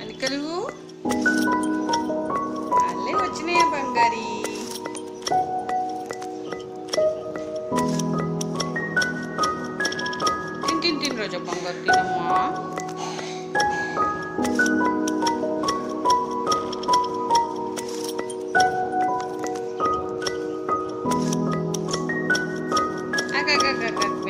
అనికలు? వాళ్ళే వచ్చినాయి బంగారీ. తింటింటిని రోజు బంగారు తినమ్మా. ガガガ